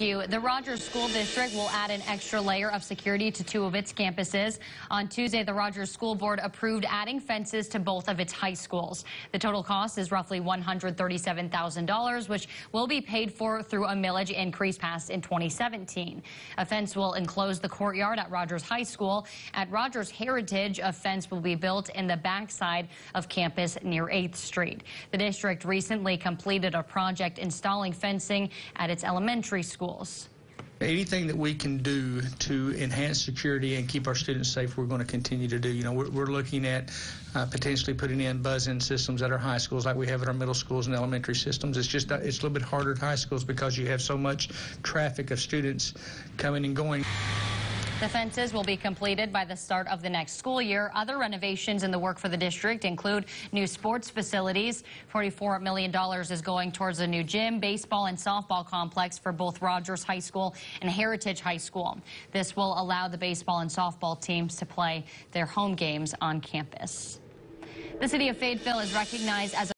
you. The Rogers School District will add an extra layer of security to two of its campuses. On Tuesday, the Rogers School Board approved adding fences to both of its high schools. The total cost is roughly $137,000, which will be paid for through a millage increase passed in 2017. A fence will enclose the courtyard at Rogers High School. At Rogers Heritage, a fence will be built in the backside of campus near 8th Street. The district recently completed a project installing fencing at its elementary school schools. Anything that we can do to enhance security and keep our students safe, we're going to continue to do. You know, we're, we're looking at uh, potentially putting in buzz-in systems at our high schools, like we have at our middle schools and elementary systems. It's just it's a little bit harder at high schools because you have so much traffic of students coming and going. The fences will be completed by the start of the next school year. Other renovations in the work for the district include new sports facilities. $44 million is going towards a new gym, baseball and softball complex for both Rogers High School and Heritage High School. This will allow the baseball and softball teams to play their home games on campus. The city of Fayetteville is recognized as a